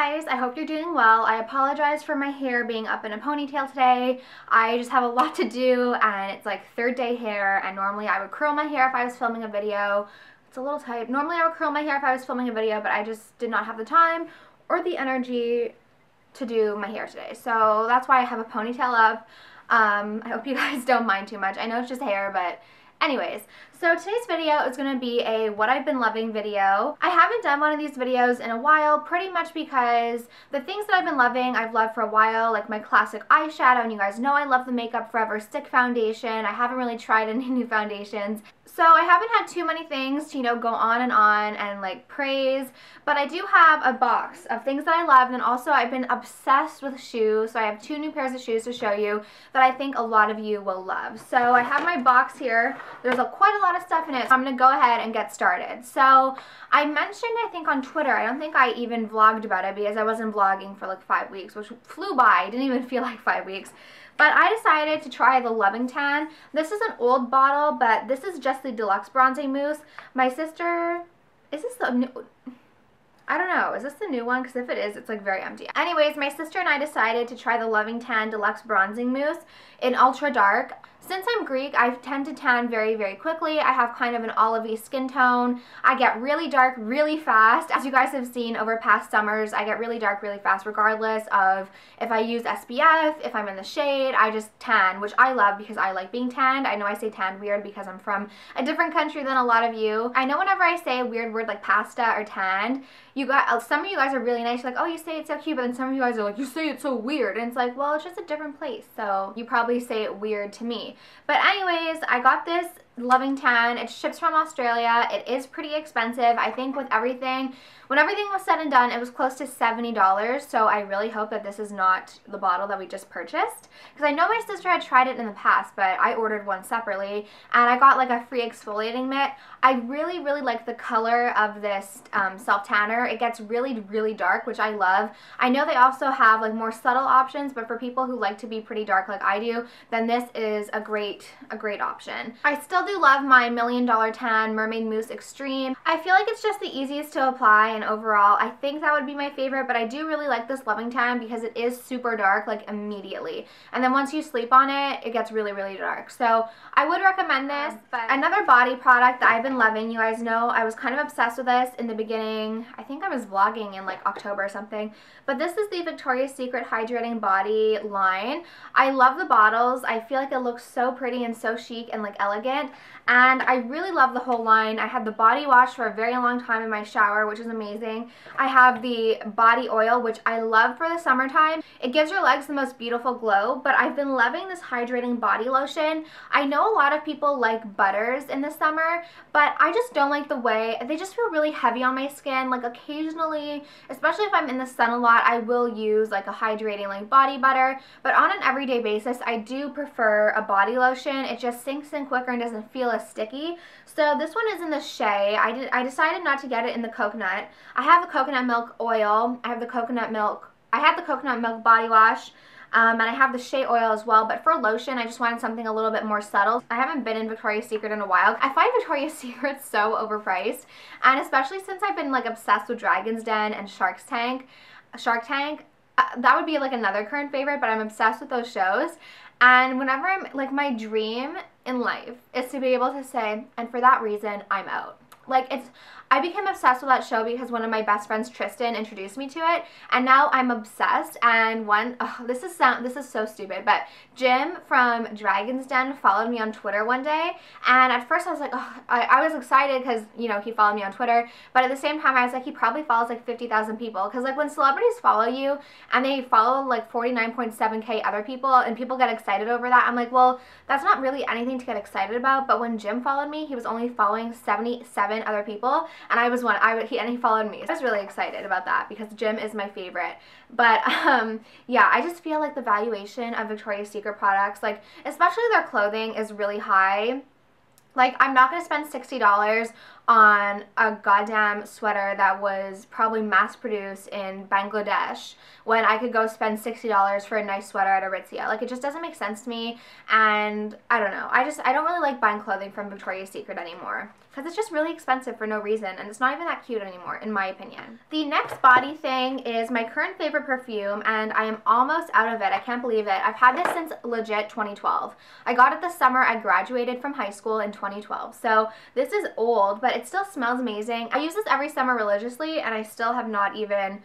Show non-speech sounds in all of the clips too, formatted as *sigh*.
guys, I hope you're doing well. I apologize for my hair being up in a ponytail today. I just have a *laughs* lot to do and it's like third day hair and normally I would curl my hair if I was filming a video. It's a little tight. Normally I would curl my hair if I was filming a video but I just did not have the time or the energy to do my hair today. So that's why I have a ponytail up. Um, I hope you *laughs* guys don't mind too much. I know it's just hair but Anyways, so today's video is going to be a what I've been loving video. I haven't done one of these videos in a while pretty much because the things that I've been loving I've loved for a while like my classic eyeshadow and you guys know I love the Make Up For Ever stick foundation. I haven't really tried *laughs* any new foundations. So I haven't had too many things to, you know, go on and on and like praise, but I do have a box of things that I love and also I've been obsessed with shoes. So I have two new pairs of shoes to show you that I think a lot of you will love. So I have my box here. There's a, quite a lot of stuff in it. So I'm going to go ahead and get started. So I mentioned, I think on Twitter, I don't think I even vlogged about it because I wasn't vlogging for like five weeks, which flew by. It didn't even feel like five weeks. But I decided to try the Loving Tan. This is an old bottle, but this is just the Deluxe Bronzing Mousse. My sister, is this the new... I don't know. Is this the new one? Because if it is, it's like very empty. Anyways, my sister and I decided to try the Loving Tan Deluxe Bronzing Mousse in Ultra Dark. Since I'm Greek, I tend to tan very, very quickly. I have kind of an olivey skin tone. I get really dark really fast. As you guys have seen over past summers, I get really dark really fast regardless of if I use SPF, if I'm in the shade, I just tan, which I love because I like being tanned. I know I say tan weird because I'm from a different country than a lot of you. I know whenever I say a weird word like pasta or tanned, you got uh, some of you guys are really nice like oh you say it so cute but then some of you guys are like you say it so weird and it's like well it's just a different place so you probably say it weird to me but anyways I got this Loving Tan. It ships from Australia. It is pretty expensive. I think with everything, when everything was said and done, it was close to $70. So I really hope that this is not the bottle that we just purchased. Because I know my sister had tried it in the past, but I ordered one separately. And I got like a free exfoliating mitt. I really, really like the color of this um, self-tanner. It gets really, really dark, which I love. I know they also have like more subtle options, but for people who like to be pretty dark like I do, then this is a great, a great option. I still do love my Million Dollar Tan Mermaid Mousse Extreme. I feel like it's just the easiest to apply and overall I think that would be my favorite but I do really like this Loving Tan because it is super dark like immediately and then once you sleep on it it gets really really dark so I would recommend this but another body product that I've been loving you guys know I was kind of obsessed with this in the beginning I think I was vlogging in like October or something but this is the Victoria's Secret Hydrating Body line. I love the bottles. I feel like it looks so pretty and so chic and like elegant and I really love the whole line. I had the body wash for a very long time in my shower, which is amazing. I have the body oil, which I love for the summertime. It gives your legs the most beautiful glow, but I've been loving this hydrating body lotion. I know a lot of people like butters in the summer, but I just don't like the way, they just feel really heavy on my skin. Like occasionally, especially if I'm in the sun a lot, I will use like a hydrating like body butter, but on an everyday basis, I do prefer a body lotion. It just sinks in quicker and doesn't feel as sticky. So this one is in the Shea. I, did, I decided not to get it in the coconut. I have the coconut milk oil. I have the coconut milk. I have the coconut milk body wash. Um, and I have the Shea oil as well, but for lotion, I just wanted something a little bit more subtle. I haven't been in Victoria's Secret in a while. I find Victoria's *laughs* Secret so overpriced, and especially since I've been like obsessed with Dragon's Den and Shark's Tank, Shark Tank, Uh, that would be like another current favorite, but I'm obsessed with those shows. And whenever I'm, like my dream in life is to be able to say, and for that reason, I'm out. Like it's I became obsessed with that show because one of my best friends, Tristan, introduced me to it, and now I'm obsessed. And one, oh, this is sound, this is so stupid, but Jim from Dragon's Den followed me on Twitter one day, and at first I was like, oh, I, I was excited because you know he followed me on Twitter, but at the same time I was like, he probably follows like 50,000 people, because like when celebrities follow you and they follow like 49.7k other people, and people get excited over that, I'm like, well, that's not really anything to get excited about. But when Jim followed me, he was only following 77 other people and I was one, I would, he, and he followed me. I was really excited about that because Jim is my favorite. But *laughs* um, yeah, I just feel like the valuation of Victoria's Secret products, like especially their clothing is really high. Like, I'm not going to spend $60 on a goddamn sweater that was probably mass produced in Bangladesh when I could go spend $60 for a nice sweater at Aritzia. Like, it just doesn't make sense to me. And I don't know. I just, I don't really like buying clothing from Victoria's Secret anymore. because it's just really expensive for no reason and it's not even that cute anymore in my opinion. The next body thing is my current favorite perfume and I am almost out of it. I can't believe it. I've had this since legit 2012. I got it the summer I graduated from high school in 2012. So this is old but it still smells amazing. I use this every summer religiously and I still have not even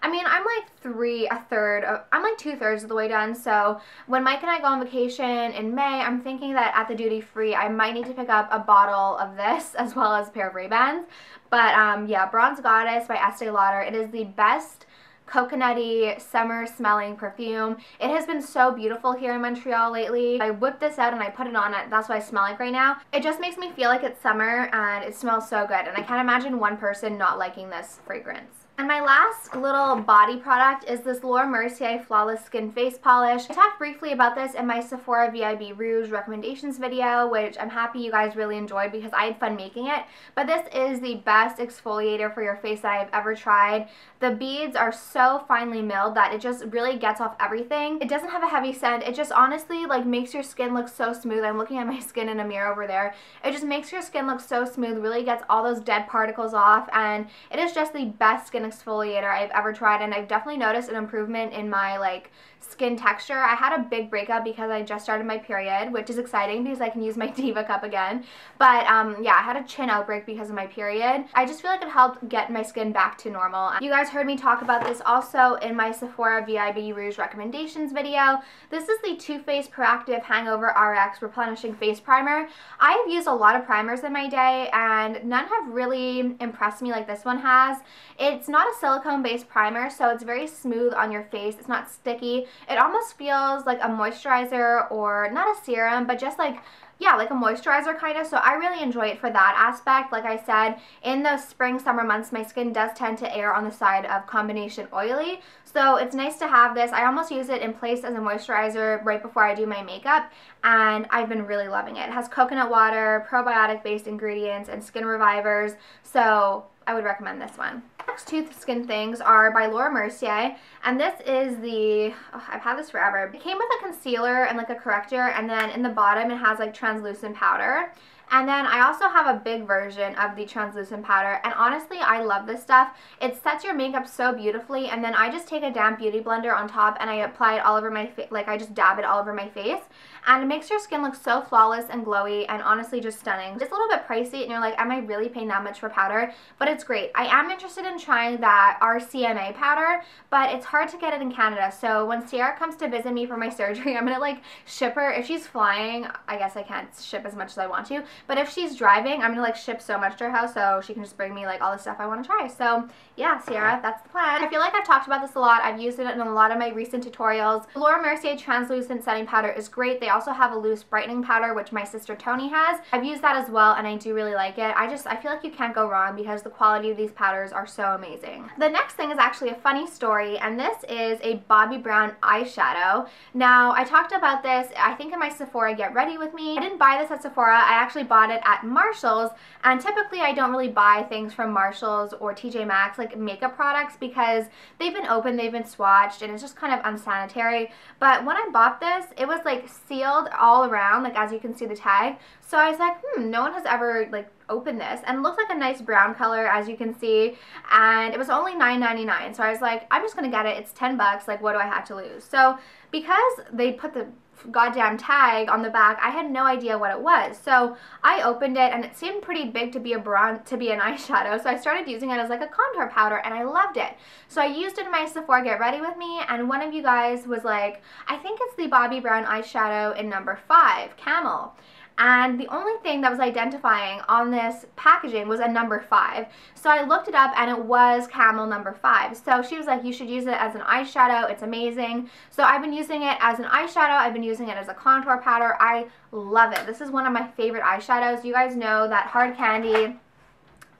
I mean, I'm like three, a third, of, I'm like two thirds of the way done. So when Mike and I go on vacation in May, I'm thinking that at the duty free, I might need to pick up a bottle of this *laughs* as well as a pair of Ray-Bans. But um, yeah, Bronze Goddess by Estee Lauder. It is the best coconutty summer smelling perfume. It has been so beautiful here in Montreal lately. I whipped this out and I put it on it. That's what I smell like right now. It just makes me feel like it's summer and it smells so good. And I can't imagine one person not liking this fragrance. And my last little body product is this Laura Mercier Flawless Skin Face Polish. I talked briefly about this in my Sephora VIB Rouge recommendations video, which I'm happy you guys really enjoyed because I had fun making it. But this is the best exfoliator for your face that I've ever tried. The beads are so finely milled that it just really gets off everything. It doesn't have a heavy scent. It just honestly like makes your skin look so smooth. I'm looking at my skin in a mirror over there. It just makes your skin look so smooth, really gets all those dead particles off, and it is just the best skin exfoliator I've ever tried and I've definitely noticed an improvement in my like skin texture. I had a big breakup because I just started my period, which is exciting because I can use my *laughs* Diva cup again. But um, yeah, I had a chin outbreak because of my period. I just feel like it helped get my skin back to normal. You guys heard me talk about this also in my Sephora VIB Rouge recommendations video. This is the Too Faced Proactive Hangover RX Replenishing Face Primer. I have used a lot of primers in my day and none have really impressed me like this one has. It's not a silicone based primer so it's very smooth on your face. It's not sticky. It almost feels like a moisturizer or not a serum, but just like yeah, like a moisturizer kind of. So I really enjoy it for that aspect. Like I said, in those spring, summer months, my skin does tend to err on the side of combination oily. So it's nice to have this. I almost use it in place as a moisturizer right before I do my makeup. And I've been really loving it. It has coconut water, probiotic based ingredients, and skin revivers. So I would recommend this one. Next two skin things are by Laura Mercier, and this is the, oh, I've had this forever. It came with a concealer and like a corrector, and then in the bottom it has like translucent powder. And then I also have a big version of the translucent powder. And honestly, I love this stuff. It sets your makeup so beautifully. And then I just take a damp beauty blender on top and I apply it all over my face. Like I just dab it all over my face. And it makes your skin look so flawless and glowy and honestly just stunning. It's a little bit pricey and you're like, am I really paying that much for powder? But it's great. I am interested in trying that RCMA powder, but it's hard to get it in Canada. So when Sierra comes to visit me for my *laughs* surgery, I'm gonna like ship her. If she's flying, I guess I can't ship as much as I want to. But if she's driving, I'm gonna like ship so much to her house so she can just bring me like all the stuff I want to try. So yeah, Sierra, that's the plan. I feel like I've talked about this a lot. I've used it in a lot of my recent tutorials. Laura Mercier Translucent Setting Powder is great. They also have a loose brightening powder, which my sister Tony has. I've used that as well and I do really like it. I just, I feel like you can't go wrong because the quality of these powders are so amazing. The next thing is actually a funny story and this is a Bobbi Brown eyeshadow. Now, I talked about this, I think in my Sephora Get Ready With Me. I didn't buy this at Sephora. I actually bought it at Marshall's and typically I don't really buy things from Marshall's or TJ Maxx like makeup products because they've been open, they've been swatched and it's just kind of unsanitary. But when I bought this, it was like all around like as you can see the tag. So I was like, hmm, no one has ever like opened this. And it looked like a nice brown color as you can see. And it was only $9.99 so I was like I'm just gonna get it. It's 10 bucks. Like what do I have to lose? So because they put the goddamn tag on the back, I had no idea what it was. So I opened it and it seemed pretty big to be a bronze to be an *laughs* eyeshadow. So I started using it as like a contour powder and I loved it. So I used it in my Sephora Get Ready With Me and one of you guys was like, I think it's the Bobbi Brown eyeshadow in number five, Camel and the only thing that was identifying on this packaging was a number 5. So I looked it up and it was Camel number 5. So she was like, you should use it as an eyeshadow. It's amazing. So I've been using it as an eyeshadow. I've been using it as a contour powder. I love it. This is one of my favorite eyeshadows. You guys know that Hard Candy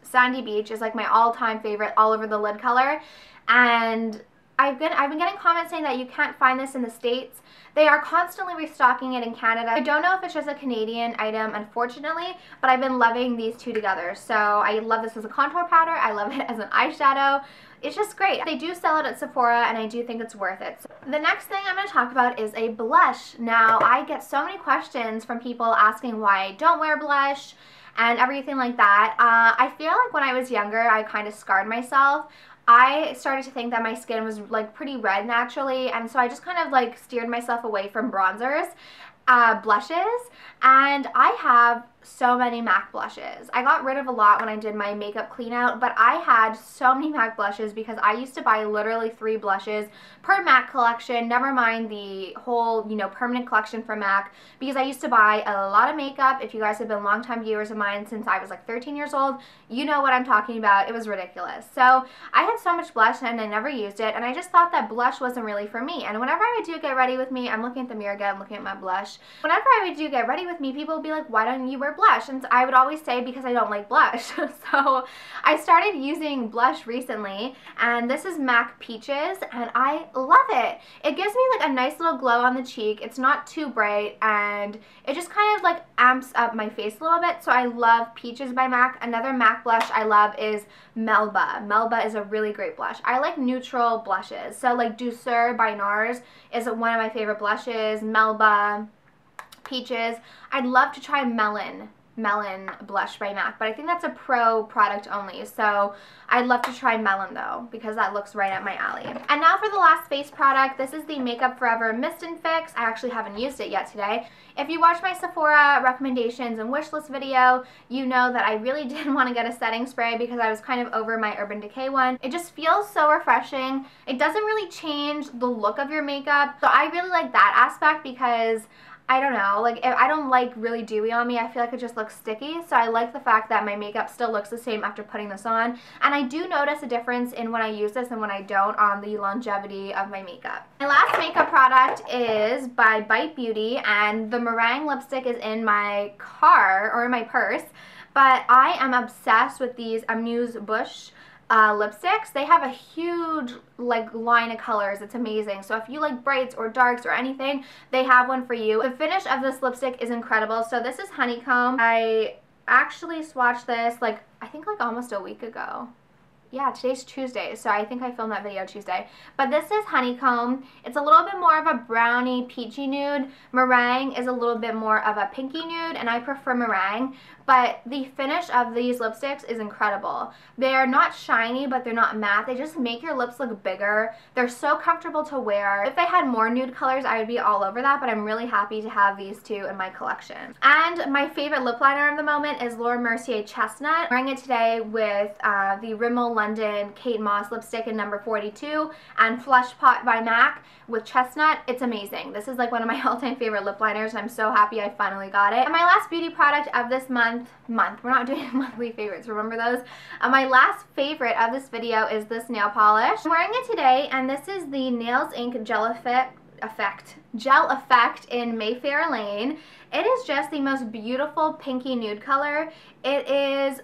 Sandy Beach is like my all-time favorite all over the lid color. And I've been, I've been getting comments saying that you can't find this in the States. They are constantly restocking it in Canada. I don't know if it's just a Canadian item, unfortunately, but I've been loving these two together. So I love this as a contour powder. I love it *laughs* as an eyeshadow. It's just great. They do sell it at Sephora and I do think it's worth it. So the next thing I'm going to talk about is a blush. Now, I get so many questions from people asking why I don't wear blush and everything like that. Uh, I feel like when I was younger, I kind of scarred myself. I started to think that my skin was like pretty red naturally and so I just kind of like steered myself away from bronzers uh, blushes and I have so many MAC blushes. I got rid of a lot when I did my makeup clean out, but I had so many MAC blushes because I used to buy literally three blushes per MAC collection, never mind the whole, you know, permanent collection for MAC, because I used to buy a lot of makeup. If you guys have been longtime viewers of mine since I was like 13 years old, you know what I'm talking about. It was ridiculous. So I had so much blush and I never used it, and I just thought that blush wasn't really for me. And whenever I would do get ready with me, I'm looking at the mirror again, looking at my blush. Whenever I would do get ready with me, people would be like, why don't you wear blush. And I would always say because I don't like blush. *laughs* so I started using blush recently and this is MAC Peaches and I love it. It gives me like a nice little glow on the cheek. It's not too bright and it just kind of like amps up my face a little bit. So I love Peaches by MAC. Another MAC blush I love is Melba. Melba is a really great blush. I like neutral blushes. So like Douceur by NARS is one of my favorite blushes. Melba peaches. I'd love to try melon melon blush by MAC, but I think that's a pro product only. So I'd love to try melon though, because that looks right up my alley. And now for the last face product. This is the Make Up For Ever Mist and Fix. I actually haven't used it yet today. If you watch my Sephora recommendations and wish list video, you know that I really *laughs* did want to get a setting spray because I was kind of over my Urban Decay one. It just feels so refreshing. It doesn't really change the look of your makeup. So I really like that aspect because I don't know, like I don't like really dewy on me. I feel like it just looks sticky. So I like the fact that my makeup still looks the same after putting this on. And I do notice a difference in when I use this and when I don't on the longevity of my makeup. My last makeup product is by Bite Beauty and the meringue lipstick is in my car or in my purse. But I am obsessed with these Amuse Bouche uh, lipsticks. They have a huge like line of colors. It's amazing. So if you like brights or darks or anything, they have one for you. The finish of this lipstick is incredible. So this is Honeycomb. I actually swatched this like I think like almost a week ago yeah, today's Tuesday, so I think I filmed that video Tuesday. But this is Honeycomb. It's a little bit more of a brownie peachy nude. Meringue is a little bit more of a pinky nude, and I prefer meringue. But the finish of these lipsticks is incredible. They're not shiny, but they're not matte. They just make your lips look bigger. They're so comfortable to wear. If they had more nude colors, I would be all over that, but I'm really happy to have these two in my collection. And my favorite lip liner of the moment is Laura Mercier Chestnut. I'm wearing it today with uh, the Rimmel London Kate Moss lipstick in number 42 and Fleshpot by MAC with Chestnut. It's amazing. This is like one of my *laughs* all-time favorite lip liners I'm so happy I finally got it. And my last beauty product of this month, month, we're not *laughs* doing monthly favorites, remember those? Uh, my last favorite of this video is this nail polish. I'm wearing it today and this is the Nails Inc Gel Effect effect gel effect in Mayfair Lane it is just the most beautiful pinky nude color it is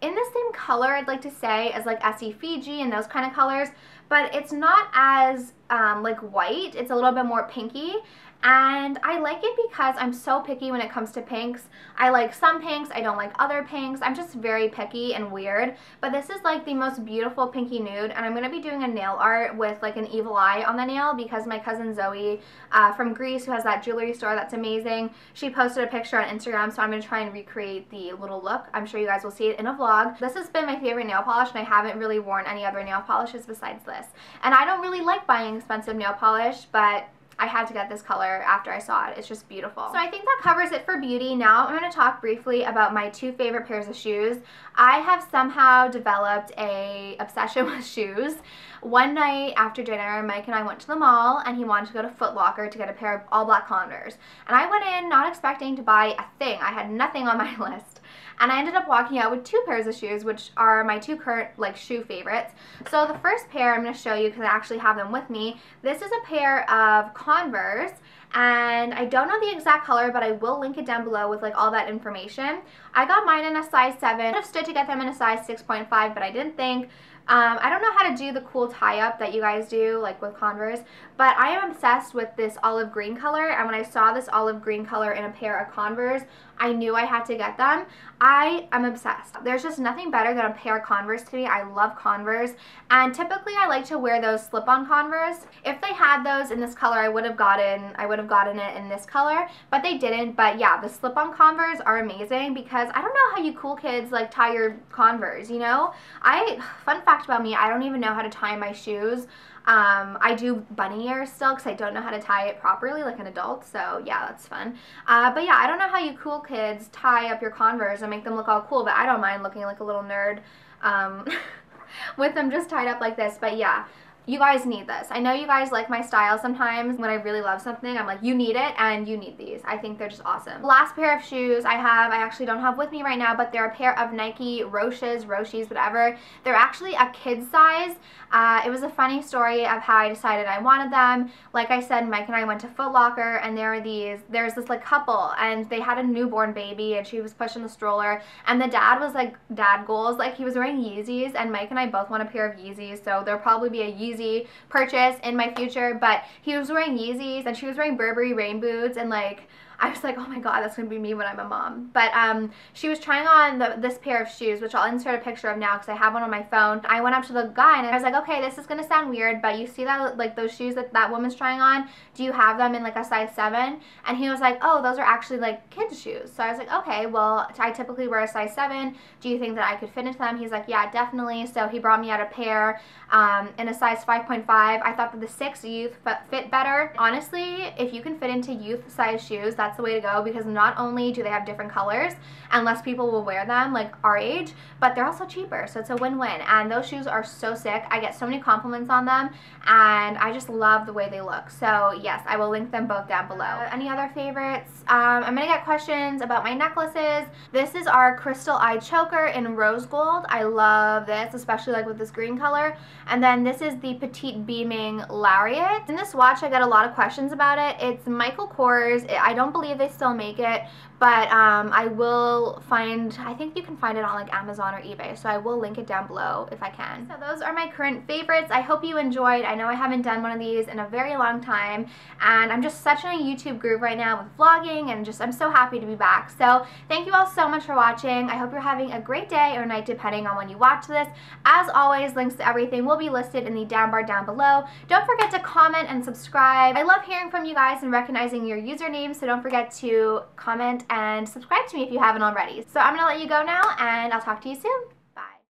in the same color, I'd like to say, as like Essie Fiji and those kind of colors, but it's not as um, like white. It's a little bit more pinky and I like it because I'm so picky when it comes to pinks. I like some pinks, I don't like other pinks. I'm just very picky and weird, but this is like the most beautiful pinky nude, and I'm going to be doing a nail art with like an evil eye on the nail because my cousin Zoe uh, from Greece, who has that jewelry store that's amazing, she posted a picture on Instagram, so I'm going to try and recreate the little look. I'm sure you guys will see it in a vlog. This has been my favorite nail polish, and I haven't really worn any other nail polishes besides this. And I don't really like buying expensive nail polish, but I had to get this color after I saw it. It's just beautiful. So I think that covers it for beauty. Now I'm going to talk briefly about my two favorite pairs of shoes. I have somehow developed a obsession *laughs* with shoes. One night after dinner, Mike and I went to the mall and he wanted to go to Foot Locker to get a pair of all black Converse. And I went in not expecting to buy a thing. I had nothing on my *laughs* list and I ended up walking out with two pairs of shoes which are my two current like shoe favorites. So the first pair I'm going to show you because I actually have them with me. This is a pair of Converse and I don't know the exact color but I will link it down below with like all that information. I got mine in a size 7. I have stood to get them in a size 6.5 but I didn't think um, I don't know how to do the cool tie-up that you guys do, like with Converse, but I am obsessed with this olive green color, and when I saw this olive green color in a pair of Converse, I knew I had to get them. I am obsessed. There's just nothing better than a pair of Converse to me. I love Converse and typically I like to wear those slip-on Converse. If they had those in this color I would have gotten I would have gotten it in this color but they didn't but yeah the slip-on Converse are amazing because I don't know how you cool kids like tie your Converse you know I *sighs* fun fact about me I don't even know how to tie my shoes um, I do bunny ears still because I don't know how to tie it properly like an adult, so yeah, that's fun. Uh, but yeah, I don't know how you cool kids tie up your Converse and make them look all cool, but I don't mind looking like a little nerd um, *laughs* with them just tied up like this. But yeah, you guys need this. I know you guys like my style sometimes. When I really love something, I'm like, you need it and you need these. I think they're just awesome. Last pair of shoes I have, I actually don't have with me right now, but they're a pair of Nike Roshes, Roshis, whatever. They're actually a kid size. Uh, it was a funny story of how I decided I wanted them. Like I said, Mike and I went to Foot Locker and there were these, there's this like couple and they had a newborn baby and she was pushing the stroller and the dad was like dad goals. Like he was wearing Yeezys and Mike and I both want a pair of Yeezys. So there'll probably be a Yeezy Yeezy purchase in my future, but he was wearing Yeezys and she was wearing Burberry rain boots and like I was like, oh my god, that's going to be me when I'm a mom. But um, she was trying on the, this pair of shoes, which I'll insert a picture of now because I have one on my phone. I went up to the guy and I was like, okay, this is going to sound weird, but you see that like those shoes that that woman's trying on? Do you have them in like a size 7? And he was like, oh, those are actually like kids shoes. So I was like, okay, well, I typically wear a size 7. Do you think that I could fit into them? He's like, yeah, definitely. So he brought me out a pair um, in a size 5.5. I thought that the 6 youth fit better. Honestly, if you can fit into youth size shoes, that's the way to go because not only do they have different colors and less people will wear them like our age, but they're also cheaper. So it's a win-win. And those shoes are so sick. I get so many compliments on them and I just love the way they look. So yes, I will link them both down below. Uh, any other favorites? Um, I'm gonna get questions about my necklaces. This is our crystal eye choker in rose gold. I love this, especially like with this green color. And then this is the Petite Beaming Lariat. In this watch, I got a lot of questions about it. It's Michael Kors. I don't believe they still make it, but um, I will find, I think you can find it on like Amazon or eBay, so I will link it down below if I can. So those are my current favorites. I hope you enjoyed. I know I haven't done one of these in a very long time, and I'm just such in a YouTube groove right now with vlogging, and just I'm so happy to be back. So thank you all so much for watching. I hope you're having a great day or night depending on when you watch this. As always, links to everything will be listed in the down bar down below. Don't forget to comment and subscribe. I love hearing from you guys and recognizing your usernames, so don't forget to comment and subscribe to me if you haven't already. So I'm to let you go now, and I'll talk to you soon.